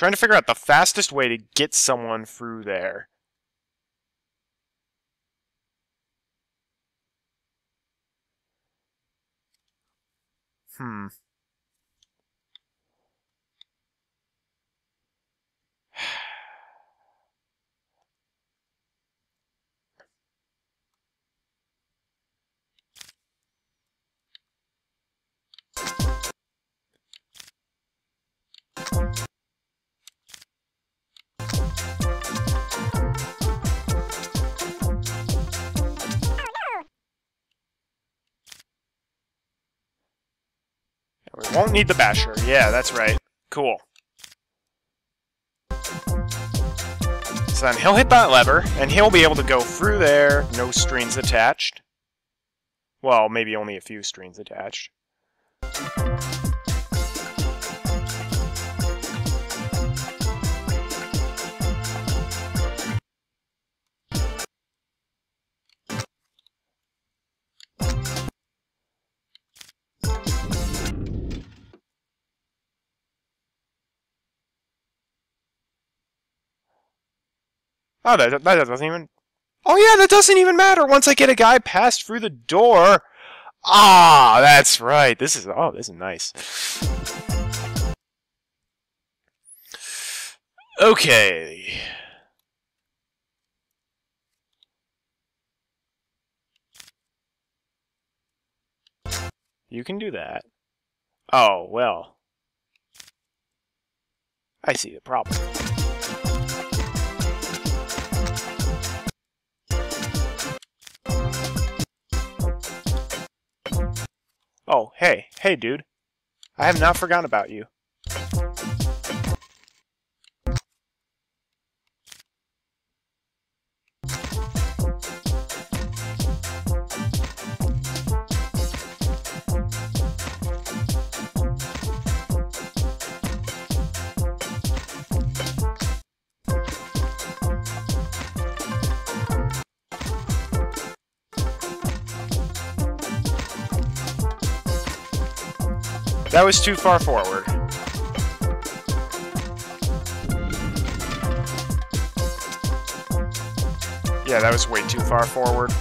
Trying to figure out the fastest way to get someone through there. Hmm. We won't need the basher. Yeah, that's right. Cool. So then he'll hit that lever, and he'll be able to go through there, no strings attached. Well, maybe only a few strings attached. Oh, that, that doesn't even... Oh yeah, that doesn't even matter once I get a guy passed through the door. Ah, that's right. This is... Oh, this is nice. Okay. You can do that. Oh, well. I see the problem. Oh, hey, hey, dude. I have not forgotten about you. That was too far forward. Yeah, that was way too far forward.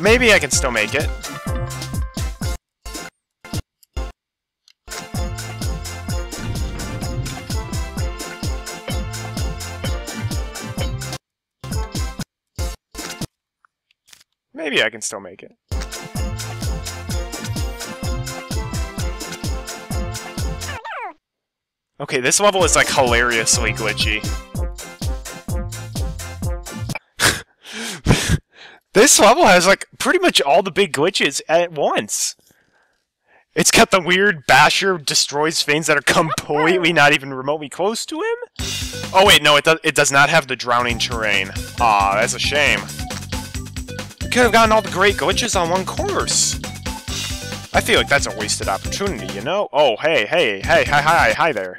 Maybe I can still make it. Maybe I can still make it. Okay, this level is like hilariously glitchy. this level has like pretty much all the big glitches at once. It's got the weird basher destroys things that are completely not even remotely close to him. Oh wait, no, it does. It does not have the drowning terrain. Aw, that's a shame. Could have gotten all the great glitches on one course. I feel like that's a wasted opportunity, you know? Oh, hey, hey, hey, hi, hi, hi there.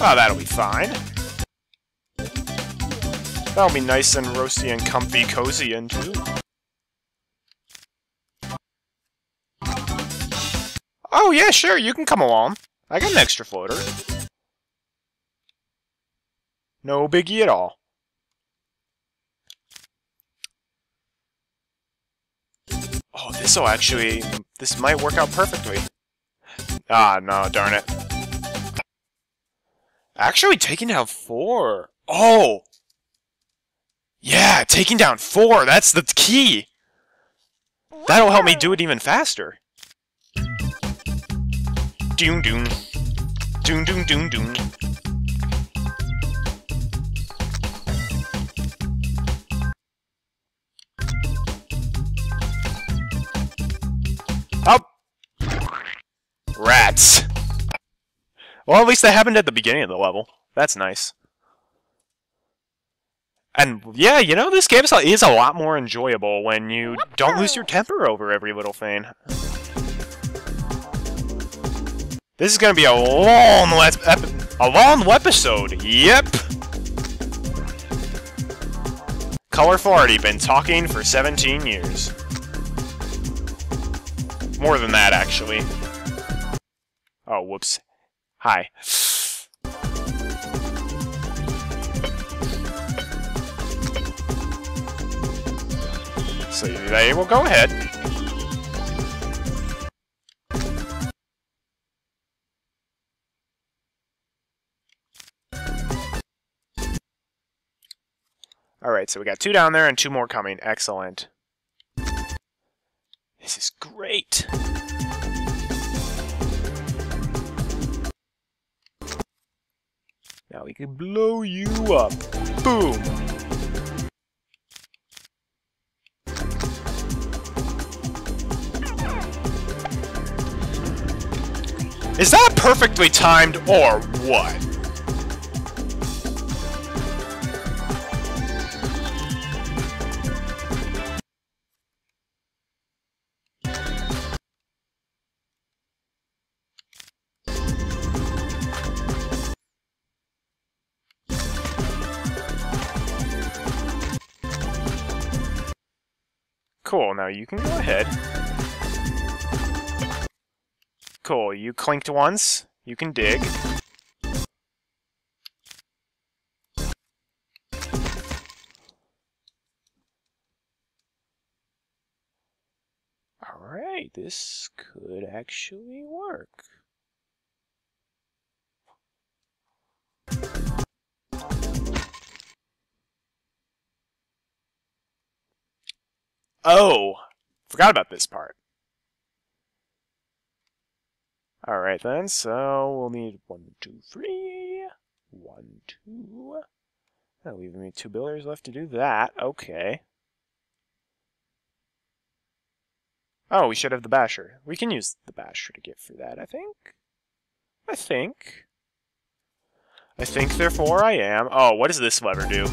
Oh, that'll be fine. That'll be nice and roasty and comfy cozy and too. Oh, yeah, sure, you can come along. I got an extra floater. No biggie at all. Oh, this'll actually... This might work out perfectly. Ah, no, darn it. Actually, taking down four. Oh! Yeah, taking down four, that's the key! That'll help me do it even faster. Doom doom. Doom doom doom doom. Up! Rats. Well, at least that happened at the beginning of the level. That's nice. And yeah, you know, this game is a lot more enjoyable when you don't lose your temper over every little thing. This is gonna be a long, a long episode. Yep. Colorful already been talking for 17 years. More than that, actually. Oh, whoops. Hi. So they will go ahead. Alright, so we got two down there and two more coming. Excellent. This is great. Now we can blow you up. Boom! Is that perfectly timed, or what? Cool, now you can go ahead. Cool, you clinked once. You can dig. Alright, this could actually work. Oh! Forgot about this part. Alright then, so we'll need one, two, three, one, two. That'll leave me two builders left to do that. Okay. Oh, we should have the basher. We can use the basher to get through that, I think. I think. I think, therefore, I am. Oh, what does this lever do?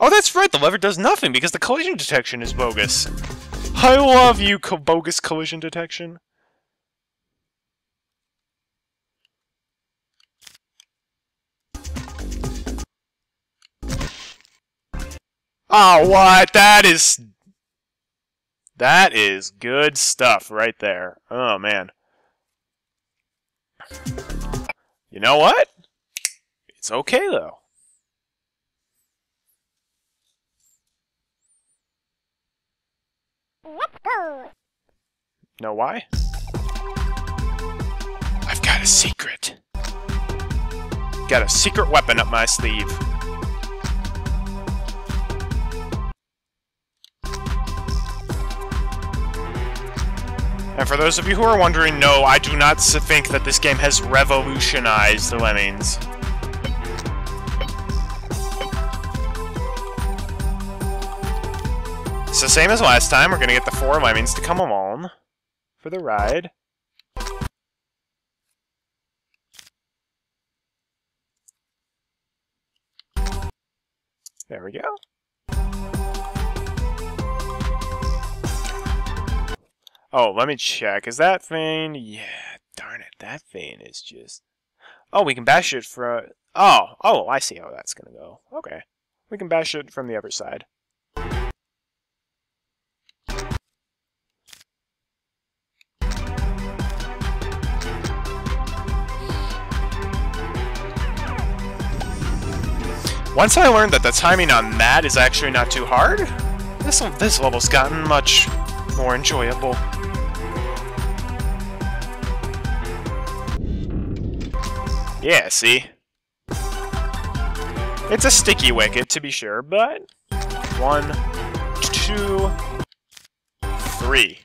Oh, that's right, the lever does nothing because the collision detection is bogus. I love you, co bogus collision detection. Oh, what? That is... That is good stuff right there. Oh, man. You know what? It's okay, though. Let's go. Know why? I've got a secret. Got a secret weapon up my sleeve. And for those of you who are wondering, no, I do not think that this game has revolutionized the Lemmings. The same as last time. We're going to get the four Lemmings to come along for the ride. There we go. Oh, let me check. Is that vein? Yeah, darn it. That vein is just... Oh, we can bash it from... Oh, oh, I see how that's going to go. Okay. We can bash it from the other side. Once I learned that the timing on that is actually not too hard, this, this level's gotten much more enjoyable. Yeah, see? It's a sticky wicket, to be sure, but... One, two, three.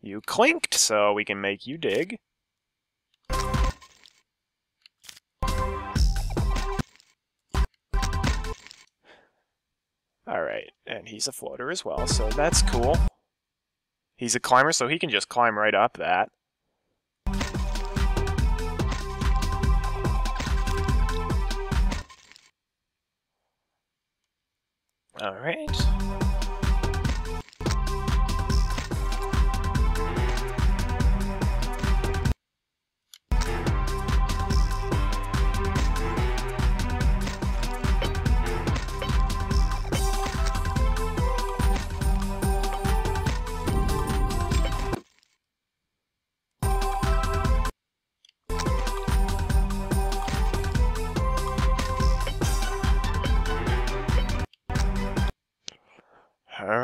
You clinked, so we can make you dig. Alright, and he's a floater as well, so that's cool. He's a climber, so he can just climb right up that. Alright.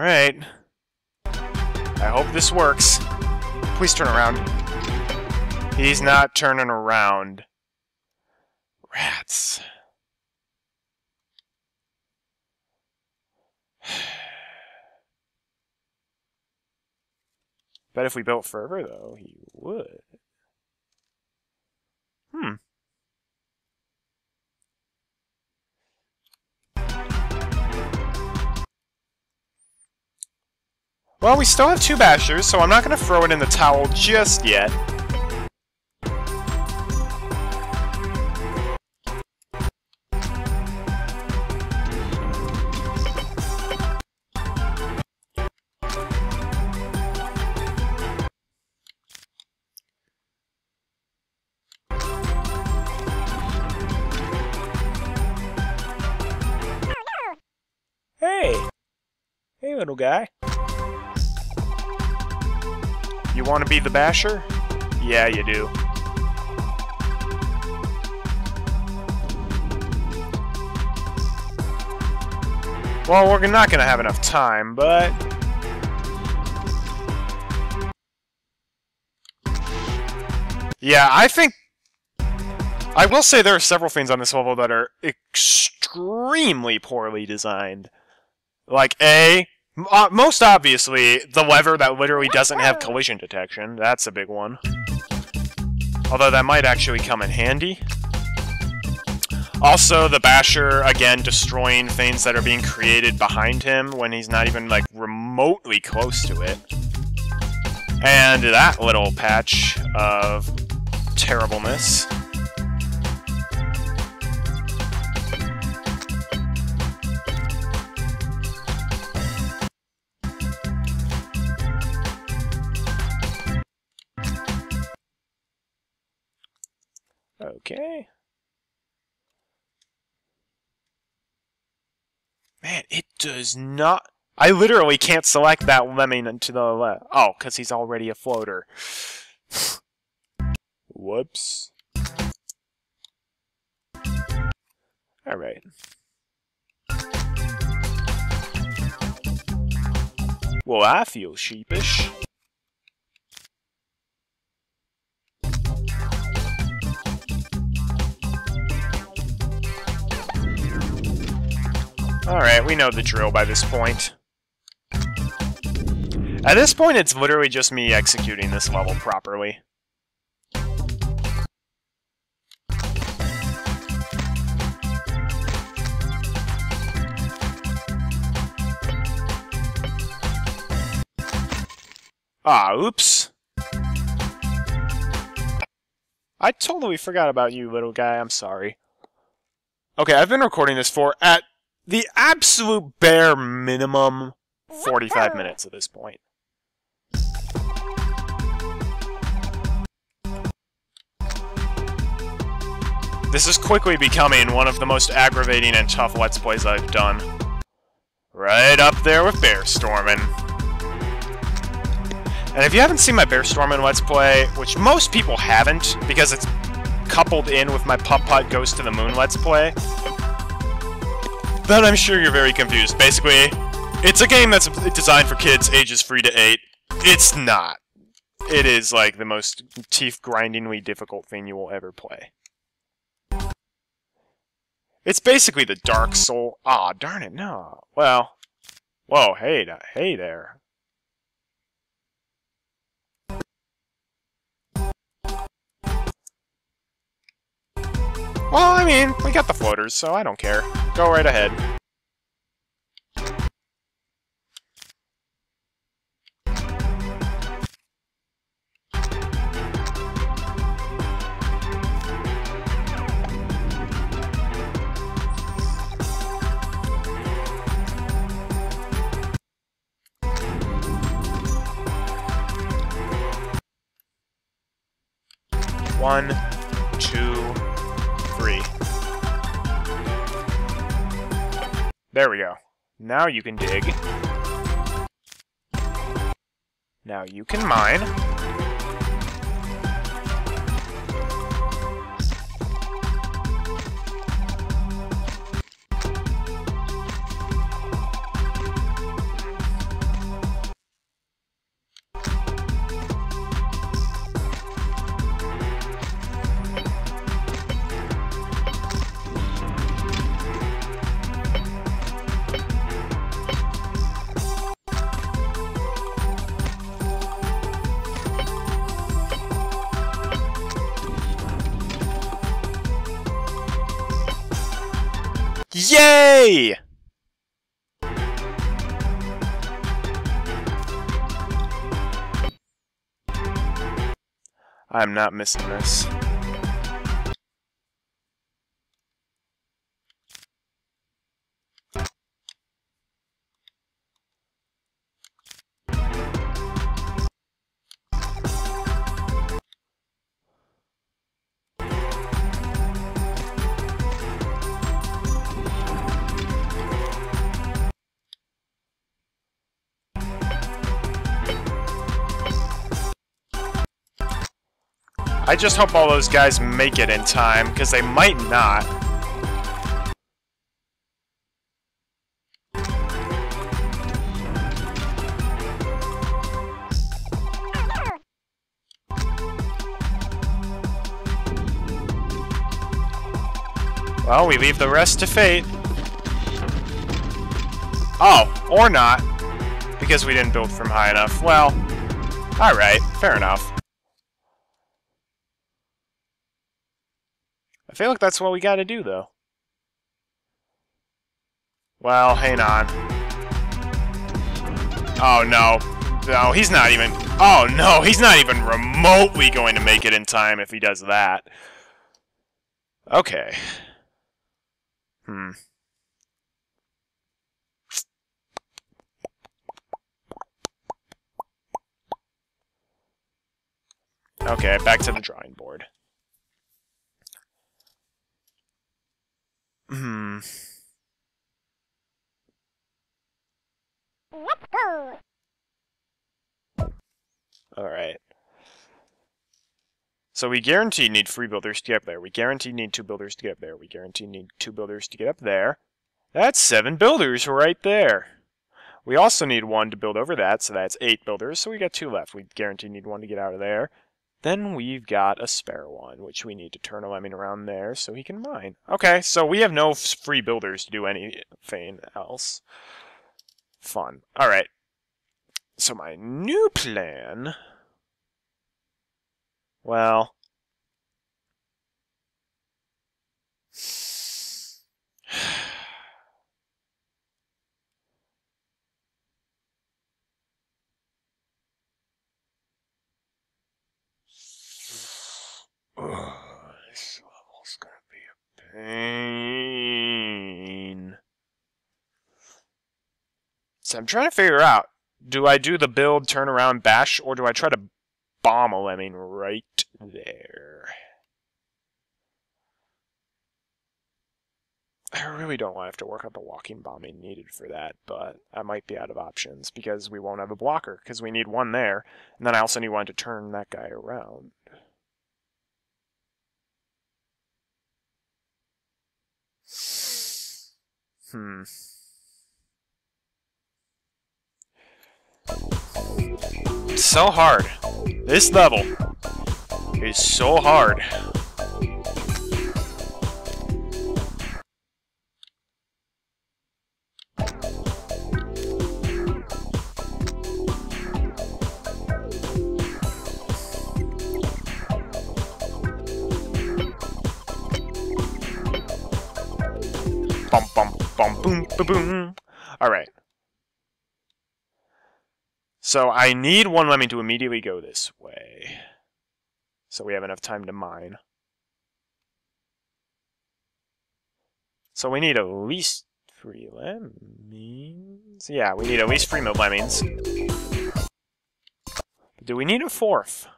Alright. I hope this works. Please turn around. He's not turning around. Rats. Bet if we built further, though, he would. Hmm. Well, we still have two bashers, so I'm not going to throw it in the towel just yet. Hey! Hey, little guy. Want to be the basher? Yeah, you do. Well, we're not going to have enough time, but... Yeah, I think... I will say there are several things on this level that are extremely poorly designed. Like, A, uh, most obviously, the lever that literally doesn't have collision detection. That's a big one. Although that might actually come in handy. Also, the Basher, again, destroying things that are being created behind him when he's not even, like, remotely close to it. And that little patch of terribleness. Okay. Man, it does not... I literally can't select that lemming to the left. Oh, because he's already a floater. Whoops. Alright. Well, I feel sheepish. Alright, we know the drill by this point. At this point, it's literally just me executing this level properly. Ah, oops. I totally forgot about you, little guy. I'm sorry. Okay, I've been recording this for, at the absolute bare minimum 45 minutes at this point. This is quickly becoming one of the most aggravating and tough Let's Plays I've done. Right up there with Bear Storming. And if you haven't seen my Bear Storming Let's Play, which most people haven't, because it's coupled in with my Putt Putt Goes to the Moon Let's Play, then I'm sure you're very confused. Basically, it's a game that's designed for kids ages 3 to 8. It's not. It is, like, the most teeth-grindingly difficult thing you will ever play. It's basically the Dark Soul... Aw, oh, darn it, no. Well... Whoa, hey, hey there. Well, I mean, we got the floaters, so I don't care. Go right ahead. One, two, there we go. Now you can dig. Now you can mine. I'm not missing this. I just hope all those guys make it in time, because they might not. Well, we leave the rest to fate. Oh, or not. Because we didn't build from high enough. Well, alright, fair enough. I feel like that's what we gotta do, though. Well, hang on. Oh, no. No, he's not even... Oh, no, he's not even remotely going to make it in time if he does that. Okay. Hmm. Okay, back to the drawing board. Hmm. Let's go. Alright. So we guarantee need three builders to get up there. We guarantee need two builders to get up there. We guarantee need two builders to get up there. That's seven builders right there. We also need one to build over that, so that's eight builders, so we got two left. We guarantee need one to get out of there. Then we've got a spare one, which we need to turn a lemming around there so he can mine. Okay, so we have no free builders to do anything else. Fun. Alright. So my new plan... Well... This level's gonna be a pain. So I'm trying to figure out, do I do the build, turn around, bash, or do I try to bomb a lemming right there? I really don't want to have to work out the walking bombing needed for that, but I might be out of options because we won't have a blocker because we need one there, and then I also need one to turn that guy around. Hmm. So hard. This level is so hard. Bum bum bum boom boom boom. All right. So I need one lemming to immediately go this way. So we have enough time to mine. So we need at least three lemmings. Yeah, we need at least three lemmings. Do we need a fourth?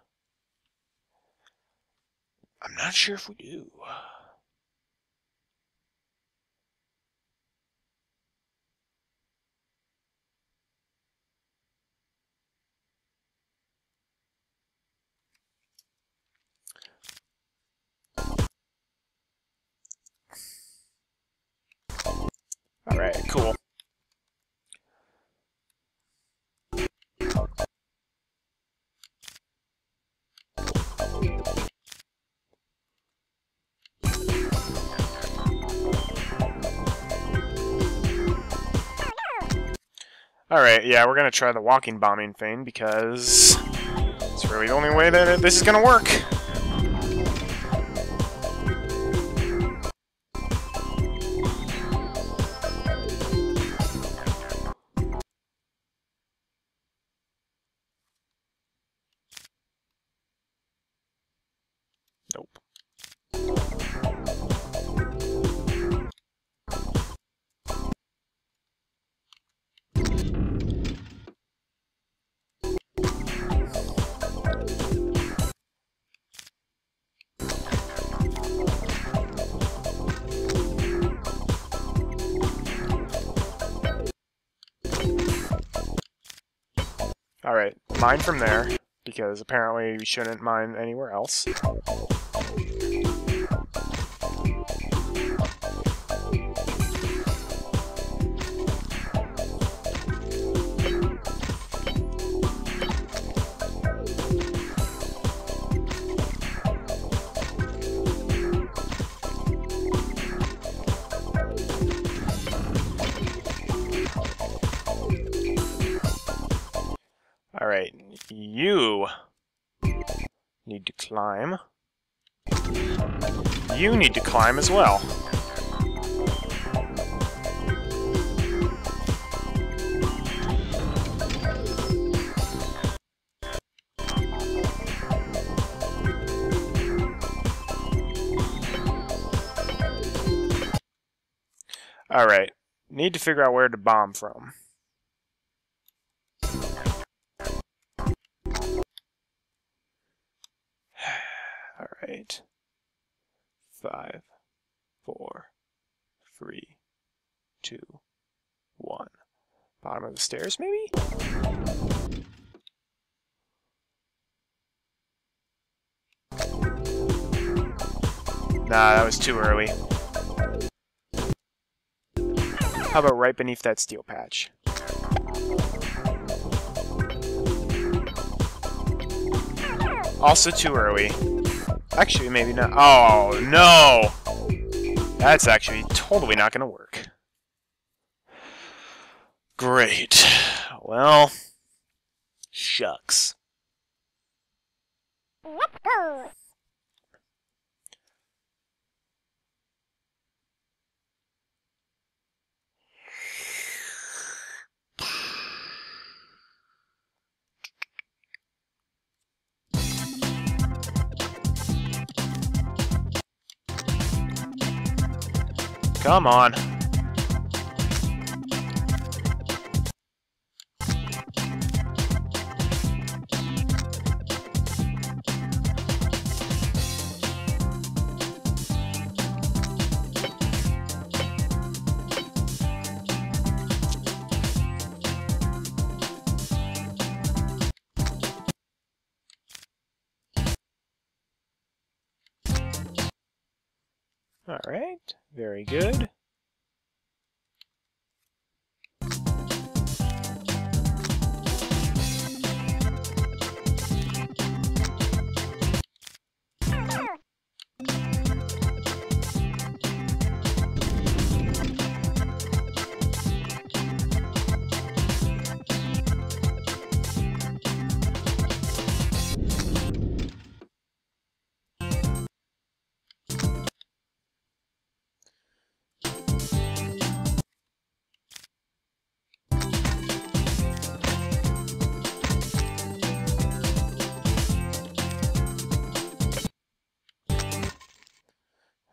I'm not sure if we do. Alright, cool. Alright, yeah, we're gonna try the walking bombing thing because it's really the only way that this is gonna work. Alright, mine from there, because apparently we shouldn't mine anywhere else. Climb. You need to climb as well. Alright, need to figure out where to bomb from. Five, four, three, two, one. Bottom of the stairs, maybe? Nah, that was too early. How about right beneath that steel patch? Also too early. Actually, maybe not. Oh, no! That's actually totally not going to work. Great. Well, shucks. Let's go. Come on.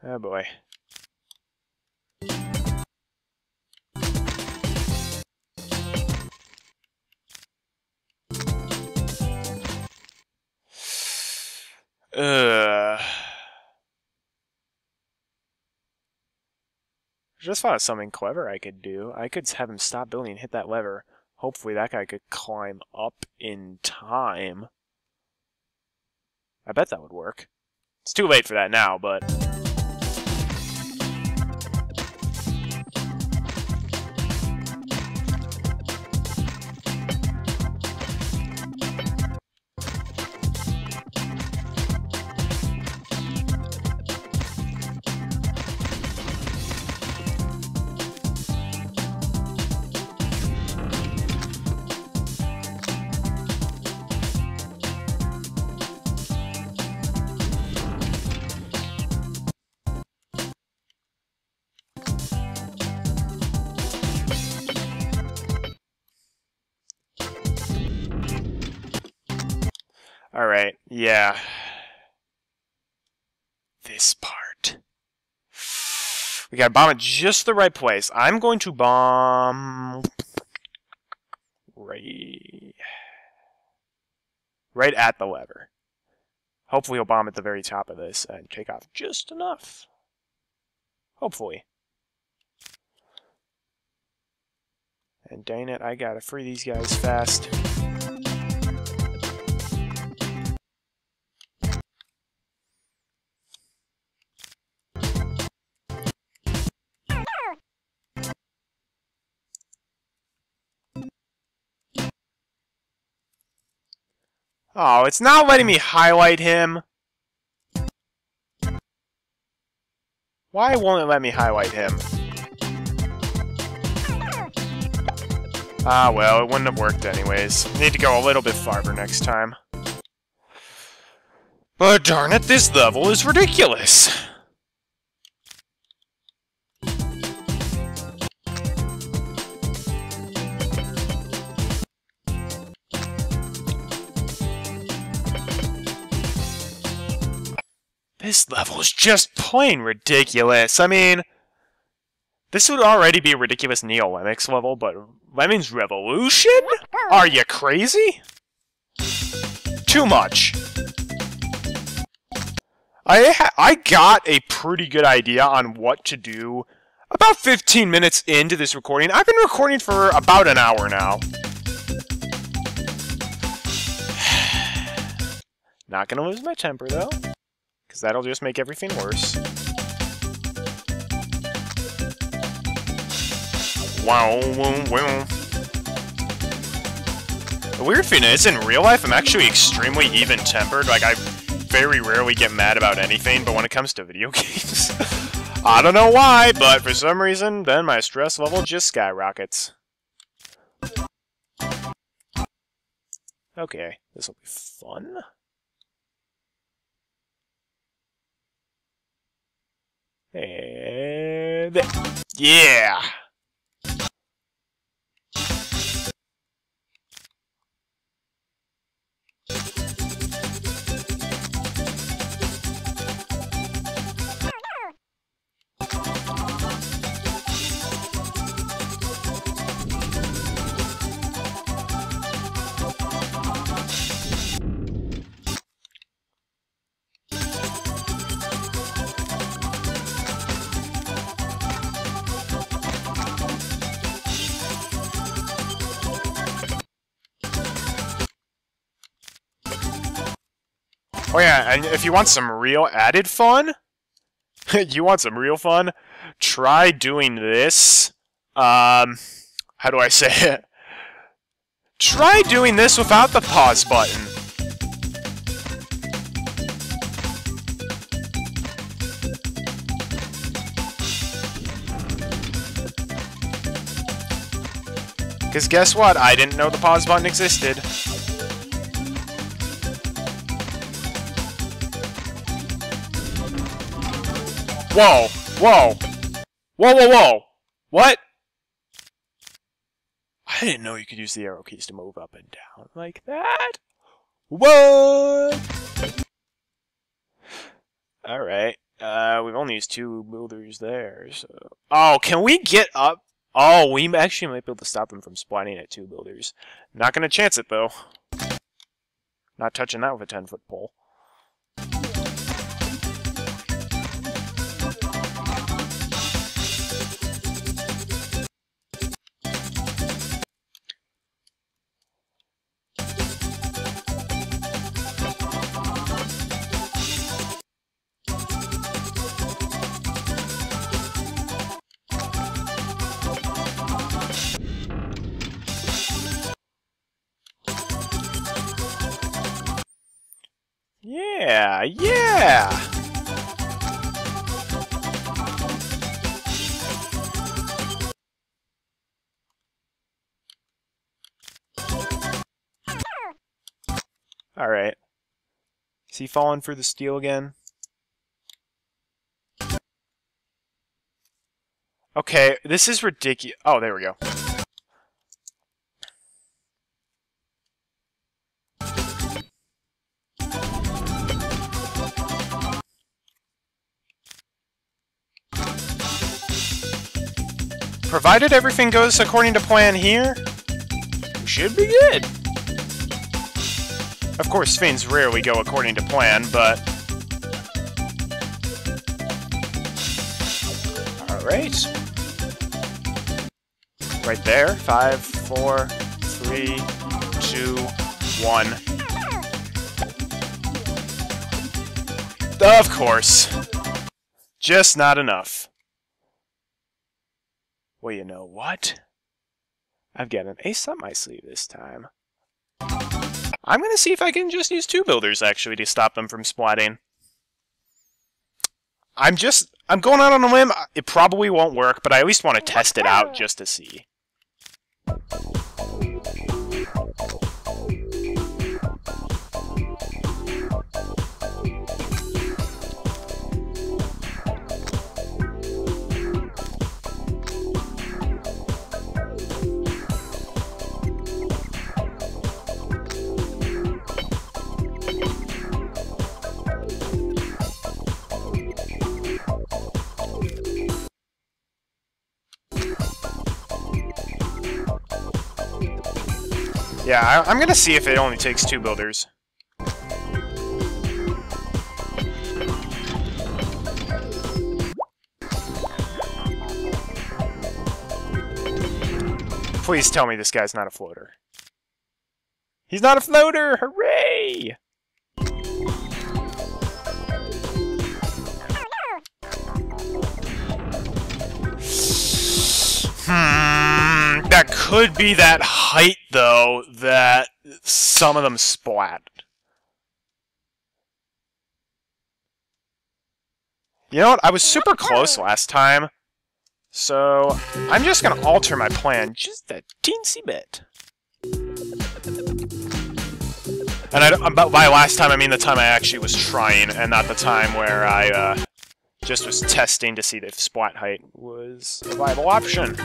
Oh boy. Ugh. Just thought of something clever I could do. I could have him stop building and hit that lever. Hopefully that guy could climb up in time. I bet that would work. It's too late for that now, but... yeah. This part. We gotta bomb it just the right place. I'm going to bomb... Right... Right at the lever. Hopefully he'll bomb at the very top of this and take off just enough. Hopefully. And dang it, I gotta free these guys fast. Oh, it's not letting me highlight him. Why won't it let me highlight him? Ah, well, it wouldn't have worked anyways. Need to go a little bit farther next time. But darn it, this level is ridiculous! This level is just plain ridiculous. I mean, this would already be a ridiculous NeoLemmix level, but Lemmings Revolution? Are you crazy? Too much. I I got a pretty good idea on what to do about 15 minutes into this recording. I've been recording for about an hour now. Not gonna lose my temper, though because that'll just make everything worse. Wow, wow. The weird thing is, in real life, I'm actually extremely even-tempered. Like, I very rarely get mad about anything, but when it comes to video games... I don't know why, but for some reason, then my stress level just skyrockets. Okay, this will be fun. Eh, and yeah. Oh yeah, and if you want some real added fun, you want some real fun, try doing this. Um, how do I say it? Try doing this without the pause button. Because guess what? I didn't know the pause button existed. Whoa! Whoa! Whoa, whoa, whoa! What? I didn't know you could use the arrow keys to move up and down like that. What? Alright. Uh, we've only used two builders there, so... Oh, can we get up? Oh, we actually might be able to stop them from spawning at two builders. Not gonna chance it, though. Not touching that with a 10-foot pole. Yeah, yeah! Alright. Is he falling for the steel again? Okay, this is ridiculous. Oh, there we go. Provided everything goes according to plan here, should be good. Of course, things rarely go according to plan, but... Alright. Right there. Five, four, three, two, one. Of course. Just not enough. Well, you know what? I've got an ace up my sleeve this time. I'm going to see if I can just use two builders, actually, to stop them from splatting. I'm just... I'm going out on a limb. It probably won't work, but I at least want to test it out just to see. Yeah, I, am gonna see if it only takes two builders. Please tell me this guy's not a floater. He's not a floater! Hooray! Hmm, that could be that height, though, that some of them splat. You know what? I was super close last time, so I'm just to alter my plan just a teensy bit. And I, by last time, I mean the time I actually was trying, and not the time where I uh, just was testing to see if splat height was a viable option.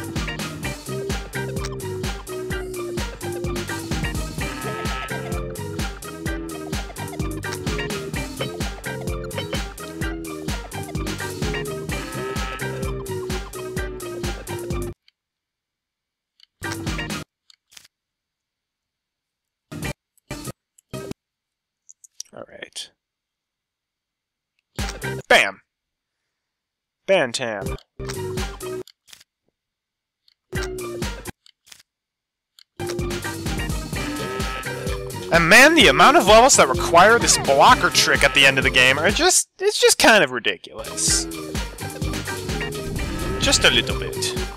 All right. Bam! Bantam. And man, the amount of levels that require this blocker trick at the end of the game are just, it's just kind of ridiculous. Just a little bit.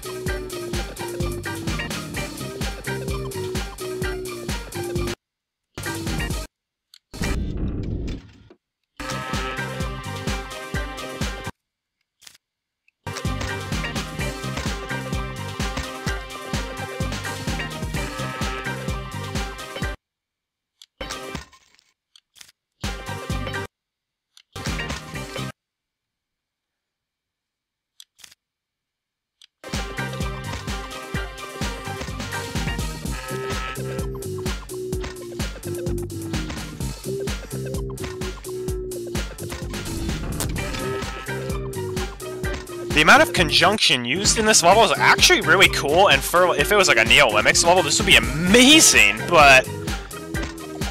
Amount of conjunction used in this level is actually really cool, and for if it was like a NeoLemmix level, this would be amazing, but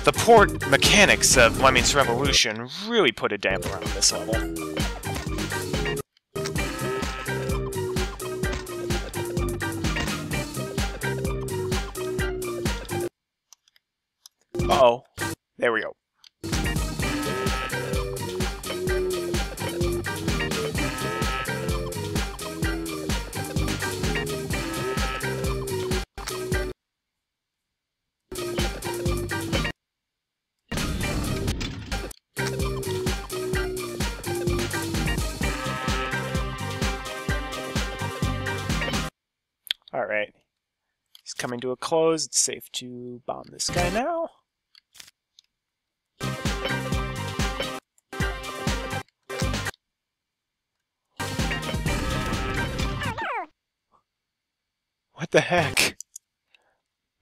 the poor mechanics of Lemmings Revolution really put a damper on this level. Uh oh There we go. Coming to a close. It's safe to bomb this guy now. What the heck?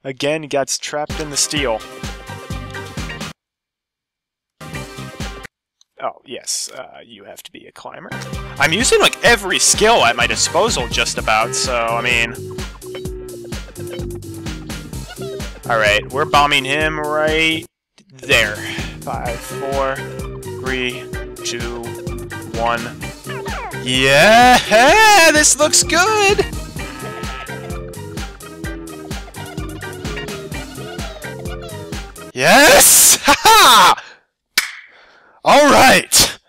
Again, gets trapped in the steel. Oh, yes, uh, you have to be a climber. I'm using, like, every skill at my disposal, just about, so, I mean... Alright, we're bombing him right there. Five, four, three, two, one. Yeah! This looks good! Yes! Ha ha! Alright!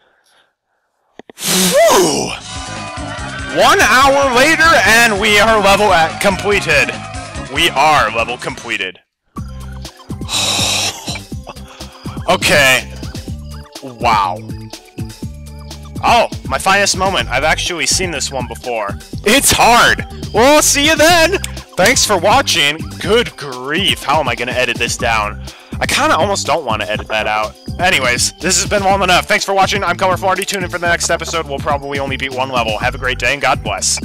Whew! One hour later, and we are level at completed. We are level completed. Okay. Wow. Oh, my finest moment. I've actually seen this one before. It's hard! Well, see you then! Thanks for watching. Good grief, how am I gonna edit this down? I kinda almost don't want to edit that out. Anyways, this has been long enough. Thanks for watching. I'm Colorful Arty. Tune in for the next episode. We'll probably only beat one level. Have a great day and God bless.